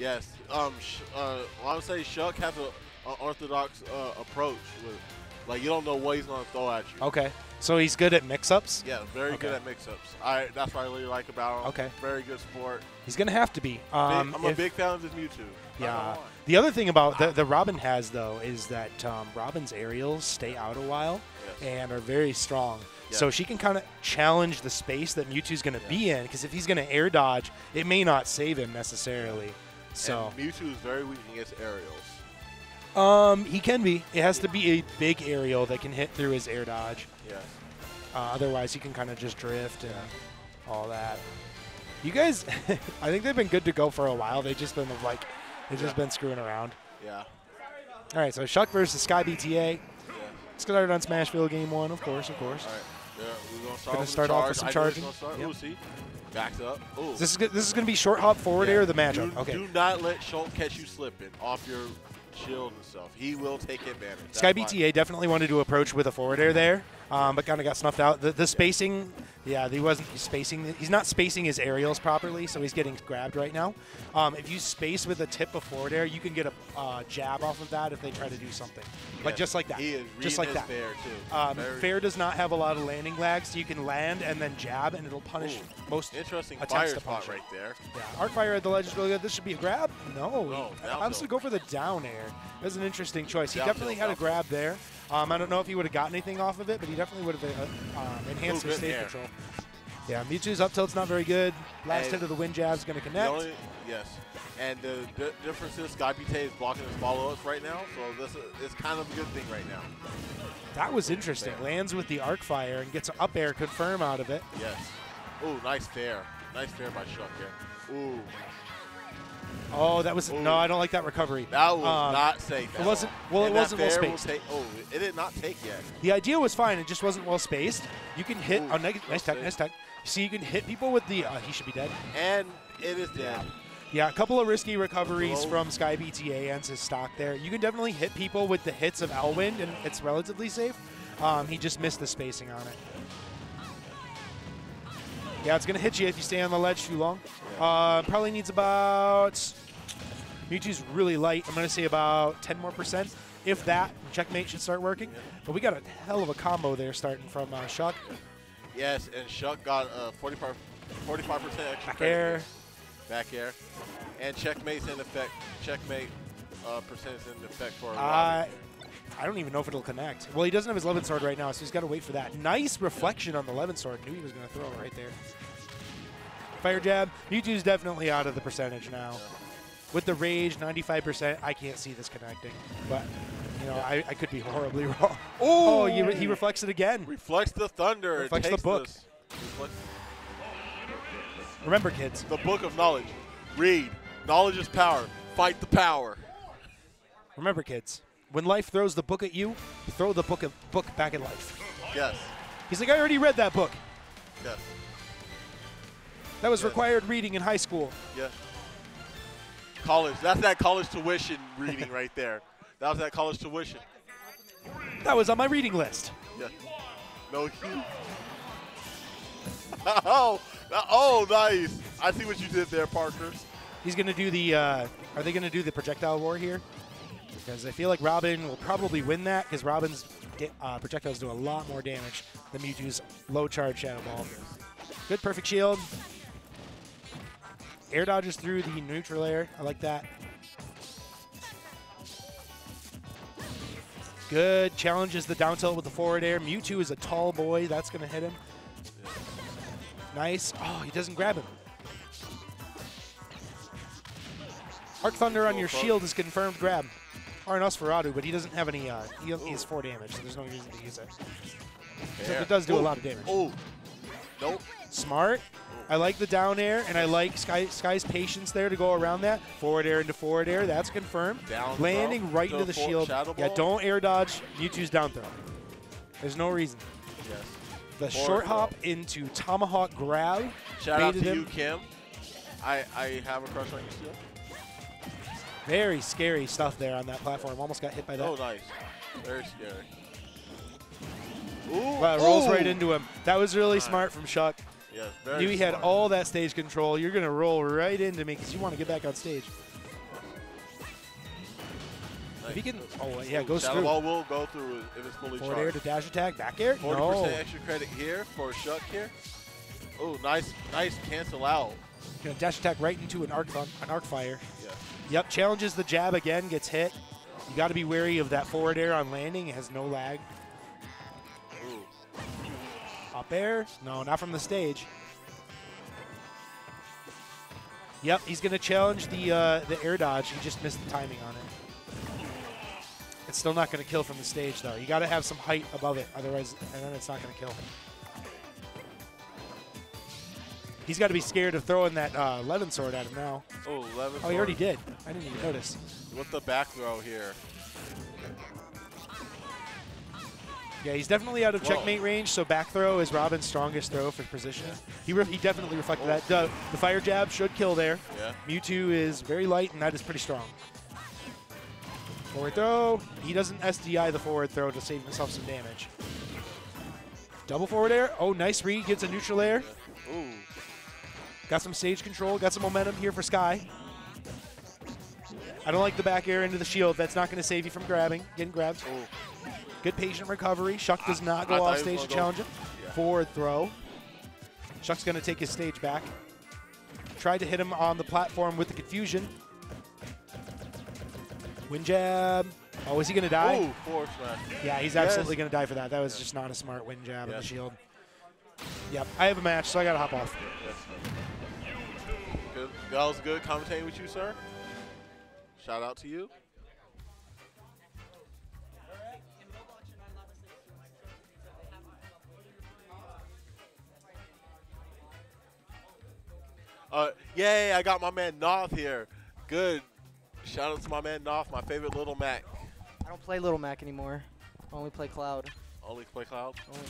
Yes. Um. Sh uh, I would say Shuck has a, a orthodox uh, approach. With, like you don't know what he's gonna throw at you. Okay. So he's good at mix-ups. Yeah, very Okay. good at mix-ups. I that's what I really like about him. Okay. Very good sport. He's gonna have to be. Um, I'm a big fan of his Mewtwo. Yeah. The other thing about the, the Robin has though is that um, Robin's aerials stay out a while Yes. and are very strong. So she can kind of challenge the space that Mewtwo's going to be in because if he's going to air dodge, it may not save him necessarily. So And Mewtwo is very weak against aerials. um, he can be. It has to be a big aerial that can hit through his air dodge. Yes. Uh, otherwise, he can kind of just drift and all that. You guys, I think they've been good to go for a while. They've just been like, they've just been screwing around. Yeah. All right, so Shuck versus Sky BTA. Yeah. Started on Smashville game one, of course, of course. All right. Yeah, we're gonna start, Gonna start off with some charging. Gonna start. Yep. Ooh, see. Backs up. Ooh. This is. This is going to be short hop forward Yeah. air, the matchup. Do, okay. Do not let Shuck catch you slipping off your shield and stuff. He will take advantage. Sky That's why- BTA definitely wanted to approach with a forward air there, um, but kind of got snuffed out. The, the spacing, yeah, he wasn't spacing. He's not spacing his aerials properly, so he's getting grabbed right now. Um, if you space with a tip of forward air, you can get a uh, jab off of that if they try to do something, like Yes. just like that, He is just like that. Fair too. Um, fair does not have a lot of landing lags, so you can land and then jab, and it'll punish Ooh. most Interesting fire to spot right there. Yeah, Arc Fire at the ledge is really good. This should be a grab. No, No, down opts to go for the down air. That's an interesting choice. He Down definitely had a grab there. Um, I don't know if he would have got anything off of it, but he definitely would have uh, um, enhanced his stage air. control. Yeah, Mewtwo's up tilt's not very good. Last And hit of the wind jab is going to connect. only, yes. And the di- difference is Sky BT is blocking his follow-ups right now, so this is, is kind of a good thing right now. That was interesting. Fair. Lands with the arc fire and gets an up air confirm out of it. Yes. Ooh, nice fair. Nice fair by Shuck here. Ooh, Oh, that was Ooh. no. I don't like that recovery. that was Um, not safe. it wasn't- well, it And that wasn't well spaced. take- oh, it did not take yet. The idea was fine. It just wasn't well spaced. You can hit. Ooh, oh, well nice tech. Nice tech. See, you can hit people with the. Uh, he should be dead. And it is dead. Yeah, a couple of risky recoveries from Sky BTA and his stock there. You can definitely hit people with the hits of Elwind, and it's relatively safe. Um, he just missed the spacing on it. Yeah, it's going to hit you if you stay on the ledge too long. Uh, probably needs about. Mewtwo's really light. I'm going to say about 10 more percent. If that, checkmate should start working. But we got a hell of a combo there starting from uh, Shuck. Yes, and Shuck got a 45 percent extra Back air. Back air. And checkmate's in effect. Checkmate uh, percent is in effect for Uh, Robin. I don't even know if it'll connect. Well, he doesn't have his Levin sword right now, so he's got to wait for that. Nice reflection on the Levin sword. Knew he was going to throw it right there. Fire jab. Mewtwo's definitely out of the percentage now. With the rage, 95%, I can't see this connecting. But, you know, I, I could be horribly wrong. Oh, he, re- he reflects it again. Reflects the thunder. Reflects the book. reflects Remember, kids, the book of knowledge. Read. Knowledge is power. Fight the power. remember, kids. When life throws the book at you, throw the book, book back at life. Yes. He's like, I already read that book. Yes. That was Yeah. required reading in high school. Yes. College. That's that college tuition reading right there. That was that college tuition. That was on my reading list. Yeah. No oh, oh, nice. I see what you did there, Parker. He's going to do the. Uh, are they going to do the projectile war here? Because I feel like Robin will probably win that because Robin's uh, projectiles do a lot more damage than Mewtwo's low charge Shadow Ball. Good perfect shield. Air dodges through the neutral air. I like that. Good. Challenges the down tilt with the forward air. Mewtwo is a tall boy. That's going to hit him. Nice. Oh, he doesn't grab him. Arc Thunder on your shield is confirmed grab. Or an Nosferatu, but he doesn't have any, uh, he has four damage, so there's no reason to use it. It does do a lot of damage. Oh. Nope. Smart. I like the down air, and I like Sky, Sky's patience there to go around that. Forward air into forward air, that's confirmed. Down Landing throw right into the shield. Yeah, don't air dodge Mewtwo's down throw. There's no reason. Yes. The Forward short throw. hop into tomahawk grab. Shout out to baited you. Kim. I, I have a crush on you still. Very scary stuff there on that platform. Almost got hit by that. Oh, nice. Very scary. Ooh. Wow, rolls ooh. right into him. That was really Nice. smart from Shuck. Yes, very Knew he had all that stage control. You're going to roll right into me because you want to get back on stage. If he can, oh yeah, goes Shadow through. Ball will go through if it's fully Forward air to dash attack, back air. 40% extra credit here for Shuck here. Oh, nice, nice cancel out. Gonna dash attack right into an arc an arc fire. Yeah. Yep, challenges the jab again, gets hit. You got to be wary of that forward air on landing. It has no lag. Ooh. Up air? No, not from the stage. Yep, he's going to challenge the uh, the air dodge. He just missed the timing on it. It's still not going to kill from the stage, though. You got to have some height above it, otherwise, and then it's not going to kill. He's got to be scared of throwing that uh, Levin sword at him now. Oh, Levin. Oh, he already did. I didn't even notice. With the back throw here. Yeah, he's definitely out of Whoa. checkmate range, so back throw is Robin's strongest throw for position. He, re- he definitely reflected Oh. that. The, the fire jab should kill there. Yeah. Mewtwo is very light, and that is pretty strong. Forward throw. He doesn't SDI the forward throw to save himself some damage. Double forward air. Oh, nice read. Gets a neutral air. Ooh. Got some stage control. Got some momentum here for Sky. I don't like the back air into the shield. That's not going to save you from grabbing, getting grabbed. Ooh. Good patient recovery. Shuck does ah, not go thought off stage to go- challenge him. Yeah. Forward throw. Shuck's going to take his stage back. Tried to hit him on the platform with the confusion. Wind jab. Oh, is he going to die? Ooh, forward smash. Yeah, he's Yes. absolutely going to die for that. That was just not a smart wind jab on Yes. the shield. Yep, I have a match, so I got to hop off. Good. That was good commentating with you, sir. Shout out to you. Uh, yay! I got my man Noth here. Good. Shout out to my man Noth, my favorite little Mac. I don't play Little Mac anymore. I only play Cloud. Only play Cloud. Only